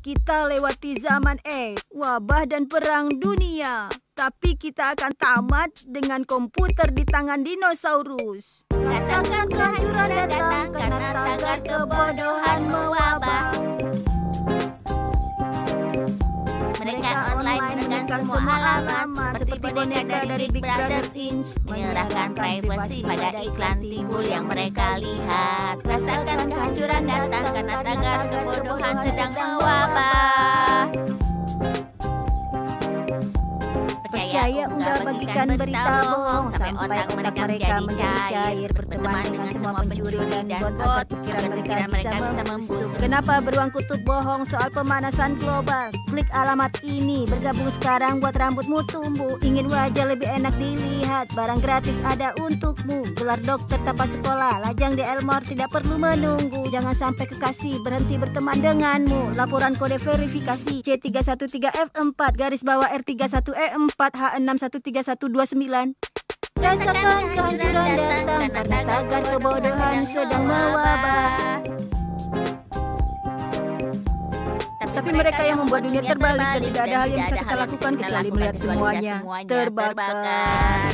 Kita lewati zaman AIDS, wabah dan perang dunia. Tapi kita akan tamat dengan komputer di tangan dinosaurus. Rasakan kehancuran datang karena tagar kebodohan mewabah. Mereka online menekan semua alamat seperti boneka dari Big Brother Inch menyerahkan privasi pada iklan timbul yang mereka lihat. Rasakan kehancuran datang karena tagar kebodohan sedang mewabah. Percaya enggak bagikan berita bohong sampai otak mereka menjadi cair berteman dengan semua pencuri dan agar pikiran mereka bisa membusuk. Kenapa beruang kutub bohong soal pemanasan global? Klik alamat ini, bergabung sekarang buat rambutmu tumbuh. Ingin wajah lebih enak dilihat, barang gratis ada untukmu. Gelar dokter tapas sekolah, lajang di Elmore tidak perlu menunggu. Jangan sampai kekasih berhenti berteman denganmu. Laporan kode verifikasi C313F4 garis bawah R31E4 H613129. Rasakan kehancuran datang karena tagar kebodohan sedang mewabah. Tapi mereka yang membuat dunia terbalik dan tidak ada hal yang bisa kita lakukan kecuali melihat semuanya terbakar.